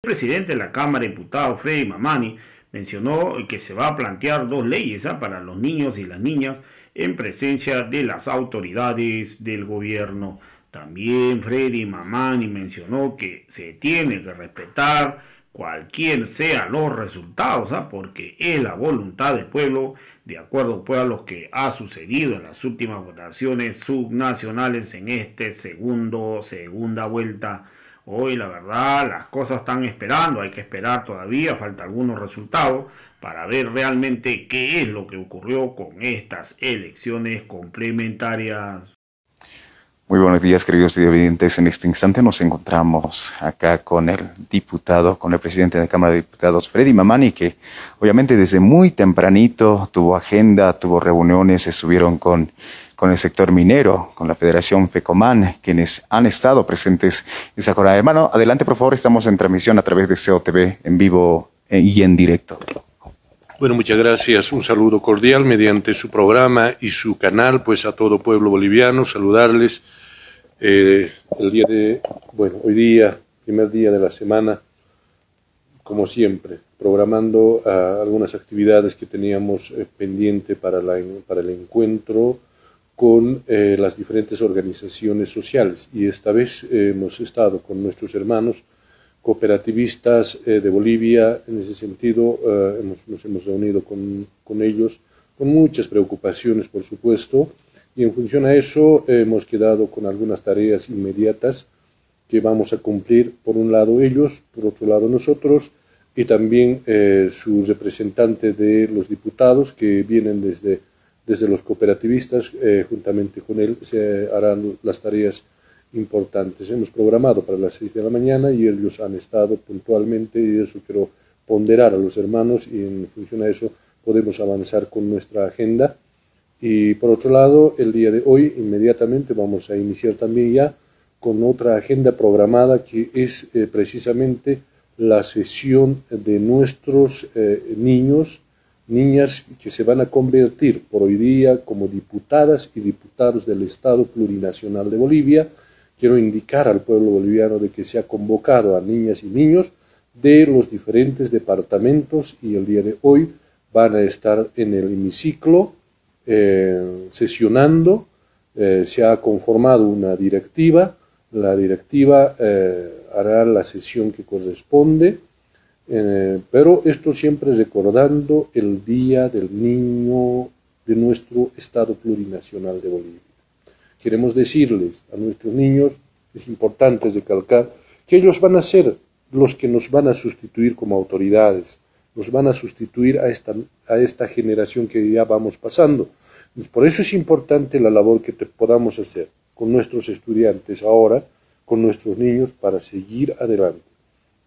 El presidente de la Cámara de Diputados, Freddy Mamani, mencionó que se va a plantear dos leyes ¿ah? para los niños y las niñas en presencia de las autoridades del gobierno. También Freddy Mamani mencionó que se tiene que respetar cualquier sean los resultados, ¿ah? porque es la voluntad del pueblo, de acuerdo pues, a lo que ha sucedido en las últimas votaciones subnacionales en este segundo, segunda vuelta Hoy la verdad las cosas están esperando, hay que esperar todavía, falta algunos resultados para ver realmente qué es lo que ocurrió con estas elecciones complementarias. Muy buenos días, queridos televidentes. En este instante nos encontramos acá con el diputado, con el presidente de la Cámara de Diputados, Freddy Mamani, que obviamente desde muy tempranito tuvo agenda, tuvo reuniones, estuvieron con con el sector minero, con la Federación FECOMAN, quienes han estado presentes en esa jornada. Hermano, adelante por favor, estamos en transmisión a través de COTV en vivo eh, y en directo. Bueno, muchas gracias. Un saludo cordial mediante su programa y su canal, pues a todo pueblo boliviano, saludarles. Eh, el día de, bueno, hoy día, primer día de la semana, como siempre, programando ah, algunas actividades que teníamos eh, pendiente para, la, para el encuentro con eh, las diferentes organizaciones sociales. Y esta vez eh, hemos estado con nuestros hermanos cooperativistas eh, de Bolivia, en ese sentido hemos, nos hemos reunido con, con, ellos con muchas preocupaciones, por supuesto, y en función a eso hemos quedado con algunas tareas inmediatas que vamos a cumplir, por un lado ellos, por otro lado nosotros, y también su representante de los diputados que vienen desde desde los cooperativistas, eh, juntamente con él, se harán las tareas importantes. Hemos programado para las 6 de la mañana y ellos han estado puntualmente y eso quiero ponderar a los hermanos y en función a eso podemos avanzar con nuestra agenda. Y por otro lado, el día de hoy inmediatamente vamos a iniciar también ya con otra agenda programada que es eh, precisamente la sesión de nuestros eh, niños niñas que se van a convertir por hoy día como diputadas y diputados del Estado Plurinacional de Bolivia. Quiero indicar al pueblo boliviano de que se ha convocado a niñas y niños de los diferentes departamentos y el día de hoy van a estar en el hemiciclo eh, sesionando. Eh, se ha conformado una directiva, la directiva eh, hará la sesión que corresponde eh, pero esto siempre recordando el Día del Niño de nuestro Estado Plurinacional de Bolivia. Queremos decirles a nuestros niños, es importante recalcar, que ellos van a ser los que nos van a sustituir como autoridades, nos van a sustituir a esta, a esta generación que ya vamos pasando. Por eso es importante la labor que podamos hacer con nuestros estudiantes ahora, con nuestros niños, para seguir adelante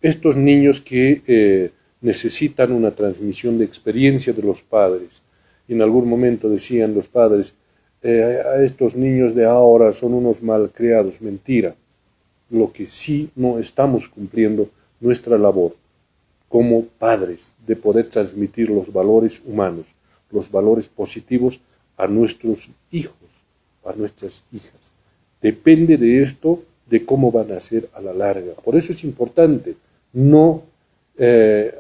estos niños que eh, necesitan una transmisión de experiencia de los padres. En algún momento decían los padres, eh, a estos niños de ahora son unos malcriados. Mentira. Lo que sí no estamos cumpliendo nuestra labor como padres de poder transmitir los valores humanos, los valores positivos a nuestros hijos, a nuestras hijas. Depende de esto de cómo van a ser a la larga. Por eso es importante no eh,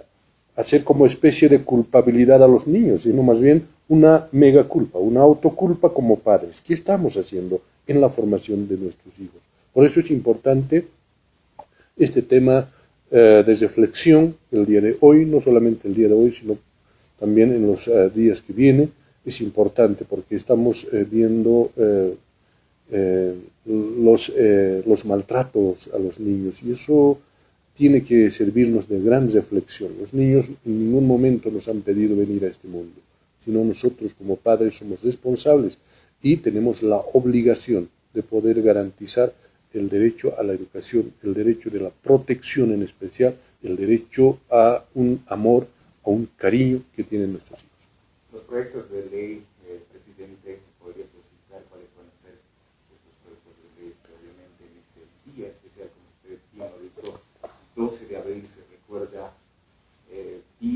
hacer como especie de culpabilidad a los niños, sino más bien una mega culpa, una autoculpa como padres. ¿Qué estamos haciendo en la formación de nuestros hijos? Por eso es importante este tema eh, de reflexión el día de hoy, no solamente el día de hoy, sino también en los eh, días que vienen. Es importante porque estamos viendo los, los maltratos a los niños y eso tiene que servirnos de gran reflexión. Los niños en ningún momento nos han pedido venir a este mundo, sino nosotros como padres somos responsables y tenemos la obligación de poder garantizar el derecho a la educación, el derecho de la protección en especial, el derecho a un amor, a un cariño que tienen nuestros hijos. Los proyectos de ley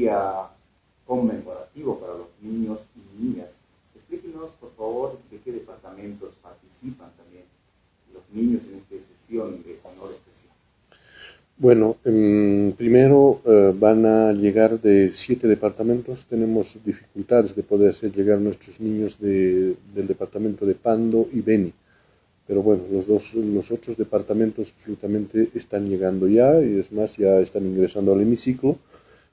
día conmemorativo para los niños y niñas. Explíquenos, por favor, de qué departamentos participan también los niños en esta sesión de honor especial. Bueno, em, primero eh, van a llegar de siete departamentos. Tenemos dificultades de poder hacer llegar nuestros niños del departamento de Pando y Beni. Pero bueno, los, dos, los otros departamentos absolutamente están llegando ya y es más, ya están ingresando al hemiciclo.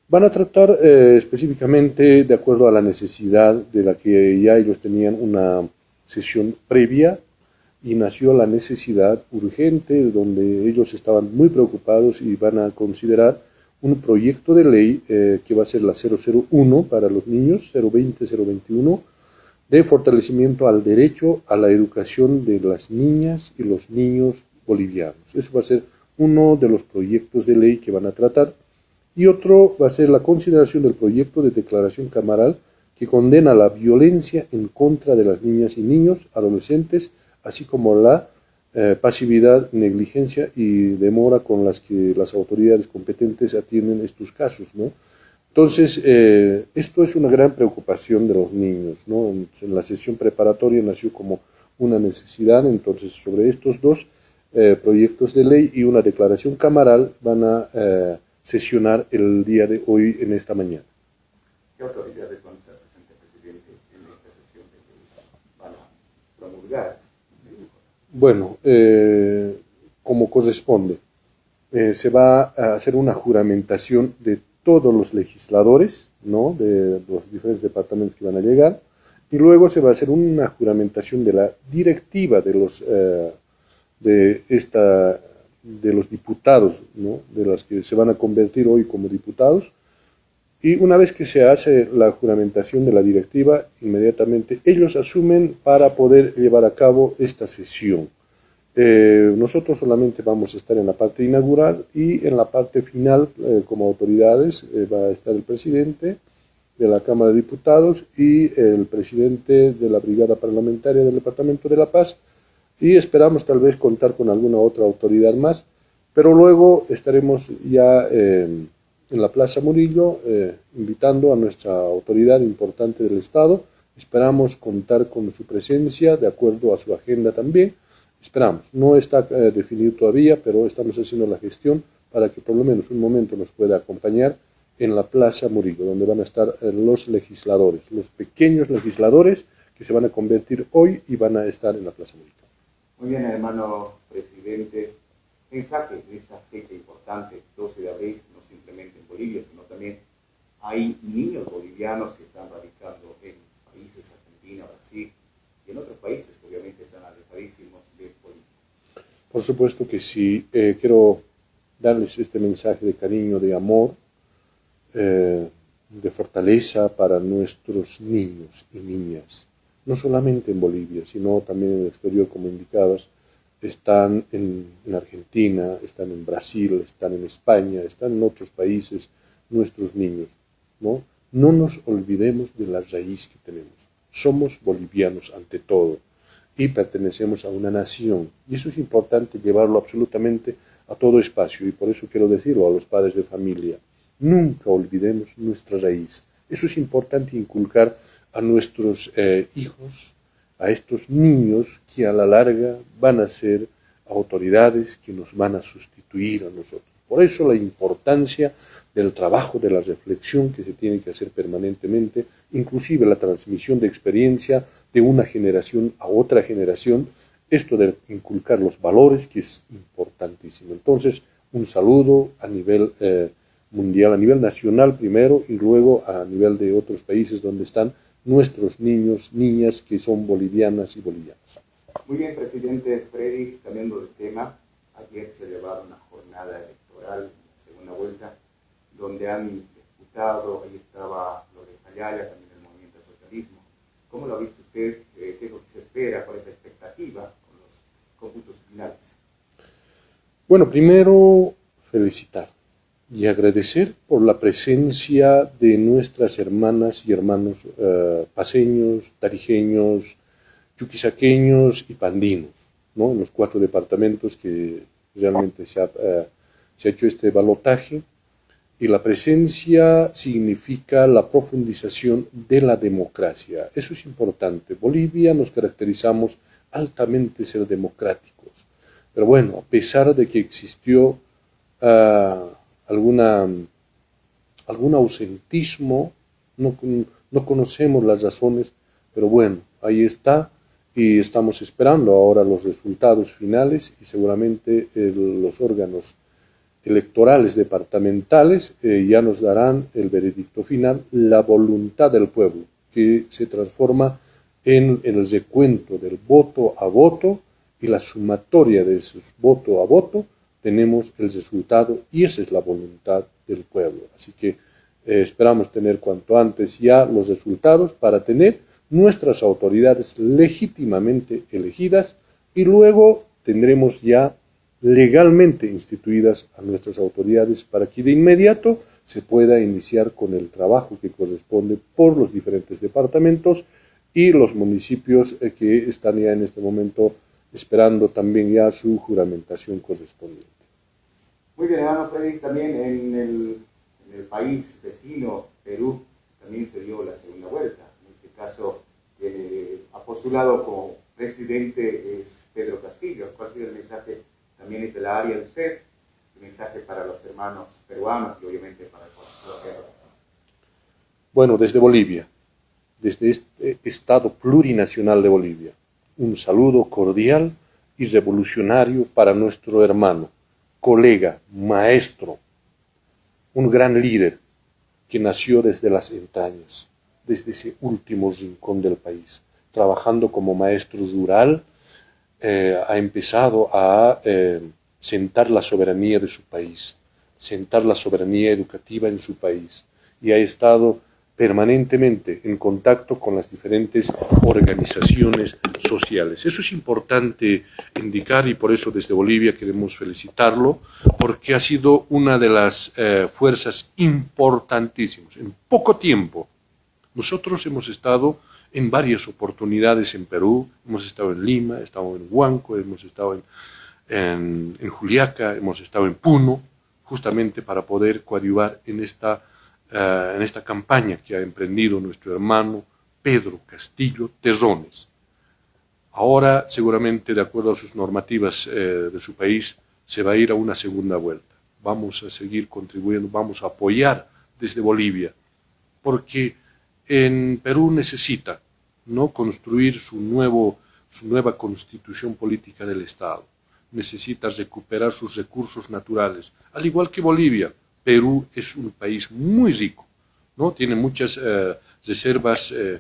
Van a tratar eh, específicamente de acuerdo a la necesidad de la que ya ellos tenían una sesión previa y nació la necesidad urgente donde ellos estaban muy preocupados y van a considerar un proyecto de ley eh, que va a ser la 001 para los niños, 020-021, de fortalecimiento al derecho a la educación de las niñas y los niños bolivianos. Eso va a ser uno de los proyectos de ley que van a tratar. Y otro va a ser la consideración del proyecto de declaración camaral que condena la violencia en contra de las niñas y niños, adolescentes, así como la eh, pasividad, negligencia y demora con las que las autoridades competentes atienden estos casos. ¿no? Entonces, eh, esto es una gran preocupación de los niños. ¿no? En, la sesión preparatoria nació como una necesidad, entonces sobre estos dos eh, proyectos de ley y una declaración camaral van a sesionar el día de hoy en esta mañana. ¿Qué autoridades van a estar presentes, presidente, en esta sesión que van a promulgar bueno, eh, como corresponde, eh, se va a hacer una juramentación de todos los legisladores, ¿no? de los diferentes departamentos que van a llegar, y luego se va a hacer una juramentación de la directiva de los, eh, de esta, de los diputados, ¿no? de las que se van a convertir hoy como diputados, y una vez que se hace la juramentación de la directiva, inmediatamente ellos asumen para poder llevar a cabo esta sesión. Eh, nosotros solamente vamos a estar en la parte inaugural y en la parte final, eh, como autoridades, eh, va a estar el presidente de la Cámara de Diputados y el presidente de la Brigada Parlamentaria del Departamento de La Paz y esperamos tal vez contar con alguna otra autoridad más, pero luego estaremos ya en la Plaza Murillo, eh, invitando a nuestra autoridad importante del Estado. Esperamos contar con su presencia de acuerdo a su agenda también. Esperamos. No está eh, definido todavía, pero estamos haciendo la gestión para que por lo menos un momento nos pueda acompañar en la Plaza Murillo, donde van a estar eh, los legisladores, los pequeños legisladores que se van a convertir hoy y van a estar en la Plaza Murillo. Muy bien, hermano presidente. Mensaje de esta fecha importante, 12 de abril, simplemente en Bolivia, sino también hay niños bolivianos que están radicando en países, Argentina, Brasil y en otros países que obviamente están alejadísimos de Bolivia. Por supuesto que sí. Eh, quiero darles este mensaje de cariño, de amor, eh, de fortaleza para nuestros niños y niñas, no solamente en Bolivia, sino también en el exterior, como indicabas, están en, Argentina, están en Brasil, están en España, están en otros países nuestros niños. ¿no? no nos olvidemos de la raíz que tenemos. Somos bolivianos ante todo y pertenecemos a una nación. Y eso es importante llevarlo absolutamente a todo espacio. Y por eso quiero decirlo a los padres de familia. Nunca olvidemos nuestra raíz. Eso es importante inculcar a nuestros eh, hijos, a estos niños que a la larga van a ser autoridades que nos van a sustituir a nosotros. Por eso la importancia del trabajo, de la reflexión que se tiene que hacer permanentemente, inclusive la transmisión de experiencia de una generación a otra generación, esto de inculcar los valores que es importantísimo. Entonces, un saludo a nivel eh, mundial, a nivel nacional primero y luego a nivel de otros países donde están nuestros niños, niñas que son bolivianas y bolivianos. Muy bien, presidente Freddy, cambiando de tema, ayer se llevaba una jornada electoral, segunda vuelta, donde han disputado, ahí estaba Loreto Ayala, también el movimiento socialismo. ¿Cómo lo ha visto usted? ¿Qué es lo que se espera? ¿Cuál es la expectativa con los cómputos finales? Bueno, primero felicitar y agradecer por la presencia de nuestras hermanas y hermanos eh, paseños, tarijeños, chuquisaqueños y pandinos, ¿no? en los cuatro departamentos que realmente se ha, eh, se ha hecho este balotaje. Y la presencia significa la profundización de la democracia. Eso es importante. Bolivia nos caracterizamos altamente ser democráticos. Pero bueno, a pesar de que existió ah, alguna, algún ausentismo, no, no conocemos las razones, pero bueno, ahí está y estamos esperando ahora los resultados finales y seguramente los órganos electorales departamentales eh, ya nos darán el veredicto final, la voluntad del pueblo, que se transforma en, en el recuento del voto a voto y la sumatoria de esos voto a voto tenemos el resultado y esa es la voluntad del pueblo. Así que eh, esperamos tener cuanto antes ya los resultados para tener nuestras autoridades legítimamente elegidas y luego tendremos ya legalmente instituidas a nuestras autoridades para que de inmediato se pueda iniciar con el trabajo que corresponde por los diferentes departamentos y los municipios eh, que están ya en este momento esperando también ya su juramentación correspondiente. Muy bien, hermano Freddy, también en el, en el país vecino, Perú, también se dio la segunda vuelta caso eh, ha postulado como presidente es Pedro Castillo. ¿Cuál ha sido el mensaje? También es de la área de usted, el mensaje para los hermanos peruanos y obviamente para el pueblo Bueno, desde Bolivia, desde este Estado plurinacional de Bolivia, un saludo cordial y revolucionario para nuestro hermano, colega, maestro, un gran líder que nació desde las entrañas desde ese último rincón del país. Trabajando como maestro rural, eh, ha empezado a eh, sentar la soberanía de su país, sentar la soberanía educativa en su país y ha estado permanentemente en contacto con las diferentes organizaciones sociales. Eso es importante indicar y por eso desde Bolivia queremos felicitarlo, porque ha sido una de las eh, fuerzas importantísimas. En poco tiempo nosotros hemos estado en varias oportunidades en Perú, hemos estado en Lima, hemos estado en Huanco, hemos estado en, Juliaca, hemos estado en Puno, justamente para poder coadyuvar en esta, eh, en esta campaña que ha emprendido nuestro hermano Pedro Castillo Terrones. Ahora, seguramente, de acuerdo a sus normativas eh, de su país, se va a ir a una segunda vuelta. Vamos a seguir contribuyendo, vamos a apoyar desde Bolivia, porque en Perú necesita ¿no? construir su, nuevo, su nueva constitución política del Estado, necesita recuperar sus recursos naturales, al igual que Bolivia. Perú es un país muy rico, ¿no? tiene muchas eh, reservas eh,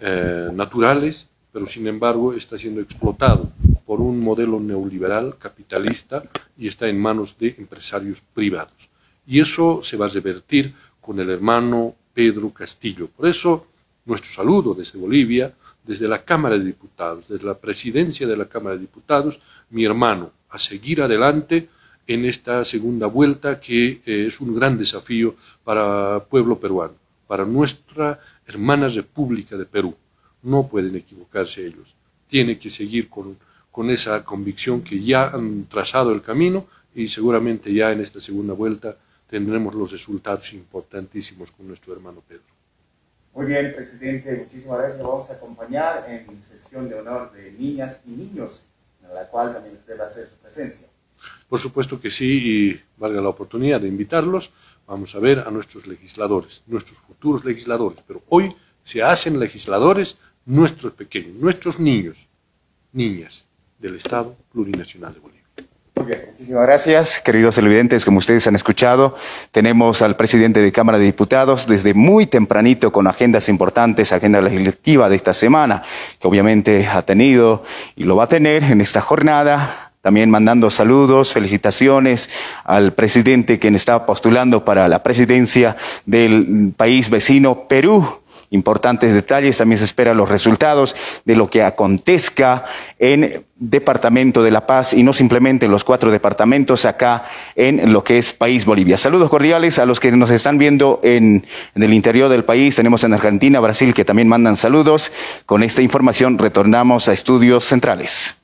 eh, naturales, pero sin embargo está siendo explotado por un modelo neoliberal capitalista y está en manos de empresarios privados. Y eso se va a revertir con el hermano Pedro Castillo. Por eso, nuestro saludo desde Bolivia, desde la Cámara de Diputados, desde la presidencia de la Cámara de Diputados, mi hermano, a seguir adelante en esta segunda vuelta que eh, es un gran desafío para pueblo peruano, para nuestra hermana República de Perú. No pueden equivocarse ellos. Tienen que seguir con, con esa convicción que ya han trazado el camino y seguramente ya en esta segunda vuelta tendremos los resultados importantísimos con nuestro hermano Pedro. Muy bien, presidente, muchísimas gracias. Vamos a acompañar en sesión de honor de niñas y niños, en la cual también usted va a hacer su presencia. Por supuesto que sí, y valga la oportunidad de invitarlos. Vamos a ver a nuestros legisladores, nuestros futuros legisladores, pero hoy se hacen legisladores nuestros pequeños, nuestros niños, niñas del Estado Plurinacional de Bolivia muchísimas gracias, queridos televidentes. Como ustedes han escuchado, tenemos al presidente de Cámara de Diputados desde muy tempranito con agendas importantes, agenda legislativa de esta semana, que obviamente ha tenido y lo va a tener en esta jornada. También mandando saludos, felicitaciones al presidente quien está postulando para la presidencia del país vecino Perú importantes detalles. También se esperan los resultados de lo que acontezca en Departamento de La Paz y no simplemente en los cuatro departamentos acá en lo que es País Bolivia. Saludos cordiales a los que nos están viendo en, en el interior del país. Tenemos en Argentina, Brasil que también mandan saludos. Con esta información retornamos a estudios centrales.